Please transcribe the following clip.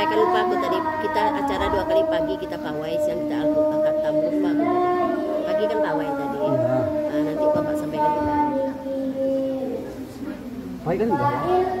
sampaikan lupa aku tadi kita acara dua kali pagi kita pawai siang kita alquran tamu lupa pagi kan pawai tadi. Ya. nah, nanti bapak sampaikan juga pawai kan juga.